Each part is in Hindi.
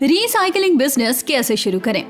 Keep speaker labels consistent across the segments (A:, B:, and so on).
A: रिसाइकलिंग बिज़नेस कैसे शुरू करें?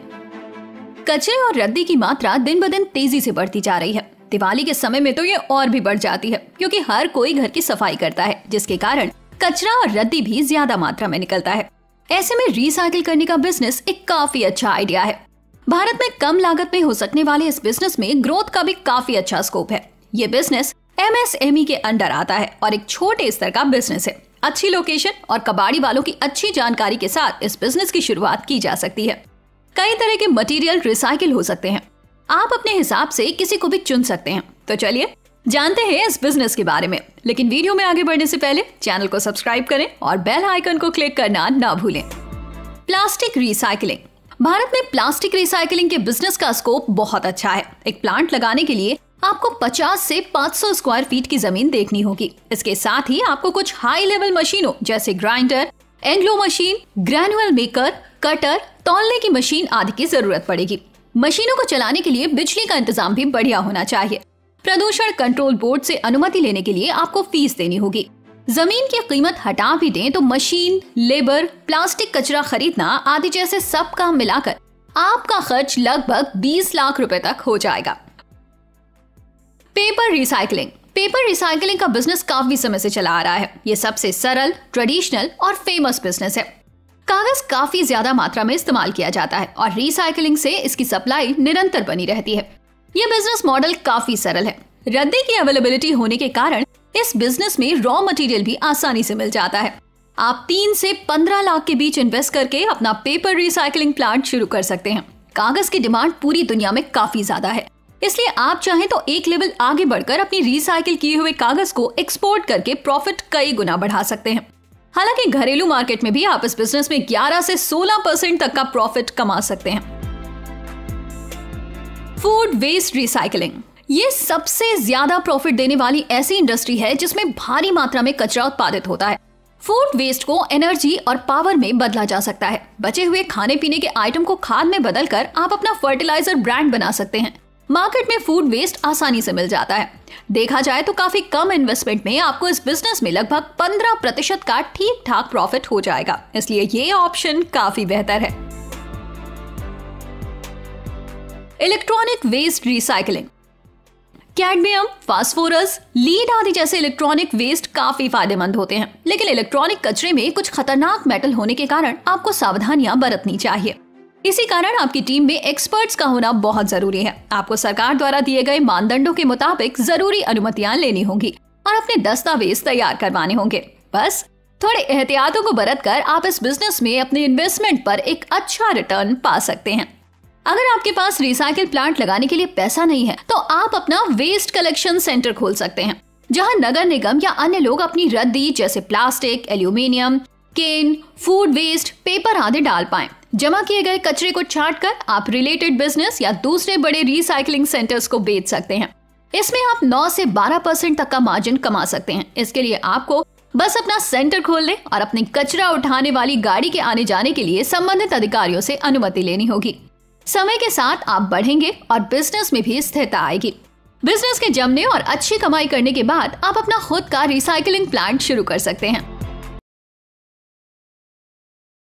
A: कचरे और रद्दी की मात्रा दिन ब दिन तेज़ी से बढ़ती जा रही है। दिवाली के समय में तो ये और भी बढ़ जाती है, क्योंकि हर कोई घर की सफ़ाई करता है, जिसके कारण कचरा और रद्दी भी ज़्यादा मात्रा में निकलता है। ऐसे में रिसाइकिल करने का बिज़नेस एक काफ़ी अच्छा आइडिया है। भारत में कम लागत में हो सकने वाले इस बिज़नेस में ग्रोथ का भी काफ़ी अच्छा स्कोप है। ये बिज़नेस एमएसएमई के अंडर आता है और एक छोटे स्तर का बिज़नेस है। अच्छी लोकेशन और कबाड़ी वालों की अच्छी जानकारी के साथ इस बिज़नेस की शुरुआत की जा सकती है। कई तरह के मटेरियल रिसाइकिल हो सकते हैं। आप अपने हिसाब से किसी को भी चुन सकते हैं। तो चलिए, जानते हैं इस बिज़नेस के बारे में। लेकिन वीडियो में आगे बढ़ने से पहले चैनल को सब्सक्राइब करें और बेल आइकन को क्लिक करना ना भूलें। प्लास्टिक रिसाइकिलिंग भारत में प्लास्टिक रिसाइकिलिंग के बिज़नेस का स्कोप बहुत अच्छा है। एक प्लांट लगाने के लिए आपको 50 से 500 स्क्वायर फीट की ज़मीन देखनी होगी। इसके साथ ही आपको कुछ हाई लेवल मशीनों जैसे grinder Anglo machine granule maker cutter तौलने की मशीन आदि की ज़रूरत पड़ेगी। मशीनों को चलाने के लिए बिजली का इंतज़ाम भी बढ़िया होना चाहिए। प्रदूषण कंट्रोल बोर्ड से अनुमति लेने के लिए आपको फ़ीस देनी होगी। ज़मीन की कीमत हटा भी दें तो मशीन लेबर प्लास्टिक कचरा खरीदना आदि जैसे सब काम मिलाकर आपका खर्च लगभग 20 लाख रुपए तक हो जाएगा। Paper recycling. पेपर रिसाइकलिंग का बिज़नेस काफ़ी समय से चला आ रहा है। ये सबसे सरल ट्रेडिशनल और फ़ेमस बिज़नेस है। कागज़ काफ़ी ज़्यादा मात्रा में इस्तेमाल किया जाता है और रिसाइकलिंग से इसकी सप्लाई निरंतर बनी रहती है। ये बिज़नेस मॉडल काफ़ी सरल है। रद्दी की अवेलेबिलिटी होने के कारण इस बिज़नेस में रॉ मटेरियल भी आसानी से मिल जाता है। आप तीन से पंद्रह लाख के बीच इन्वेस्ट करके अपना पेपर रिसाइकलिंग प्लांट शुरू कर सकते हैं। कागज़ की डिमांड पूरी दुनिया में काफ़ी ज़्यादा है। इसलिए आप चाहें तो एक लेवल आगे बढ़कर अपनी रिसाइकिल किए हुए कागज़ को एक्सपोर्ट करके प्रॉफिट कई गुना बढ़ा सकते हैं। हालाँकि घरेलू मार्केट में भी आप इस बिज़नेस में 11 से 16 परसेंट तक का प्रॉफिट कमा सकते हैं। फ़ूड वेस्ट रिसाइकलिंग ये सबसे ज़्यादा प्रॉफिट देने वाली ऐसी इंडस्ट्री है जिसमें भारी मात्रा में कचरा उत्पादित होता है। फ़ूड वेस्ट को एनर्जी और पावर में बदला जा सकता है। बचे हुए खाने पीने के आइटम को खाद में बदलकर आप अपना फर्टिलाइज़र ब्रांड बना सकते हैं। मार्केट में फ़ूड वेस्ट आसानी से मिल जाता है। देखा जाए तो काफ़ी कम इन्वेस्टमेंट में आपको इस बिज़नेस में लगभग 15 प्रतिशत का ठीक ठाक प्रॉफिट हो जाएगा। इसलिए ये ऑप्शन काफ़ी बेहतर है। Electronic waste recycling cadmium phosphorus lead आदि जैसे इलेक्ट्रॉनिक वेस्ट काफ़ी फ़ायदेमंद होते हैं। लेकिन इलेक्ट्रॉनिक कचरे में कुछ खतरनाक मेटल होने के कारण आपको सावधानियाँ बरतनी चाहिए। इसी कारण आपकी टीम में एक्सपर्ट्स का होना बहुत ज़रूरी है। आपको सरकार द्वारा दिए गए मानदंडों के मुताबिक ज़रूरी अनुमतियाँ लेनी होंगी और अपने दस्तावेज़ तैयार करवाने होंगे। बस, थोड़े एहतियातों को बरत कर आप इस बिज़नेस में अपने इन्वेस्टमेंट पर एक अच्छा रिटर्न पा सकते हैं। अगर आपके पास रिसाइकिल प्लांट लगाने के लिए पैसा नहीं है तो आप अपना वेस्ट कलेक्शन सेंटर खोल सकते हैं, जहाँ नगर निगम या अन्य लोग अपनी रद्दी जैसे plastic aluminium can food waste paper आदि डाल पाएँ। जमा किए गए कचरे को छाट कर आप रिलेटेड बिज़नेस या दूसरे बड़े रिसाइकलिंग सेंटर्स को बेच सकते हैं। इसमें आप 9 से 12 परसेंट तक का मार्जिन कमा सकते हैं। इसके लिए आपको बस अपना सेंटर खोल ले और अपने कचरा उठाने वाली गाड़ी के आने जाने के लिए संबंधित अधिकारियों से अनुमति लेनी होगी। समय के साथ आप बढ़ेंगे और बिज़नेस में भी स्थिरता आएगी। बिज़नेस के जमने और अच्छी कमाई करने के बाद आप अपना खुद का रिसाइकलिंग प्लांट शुरू कर सकते हैं।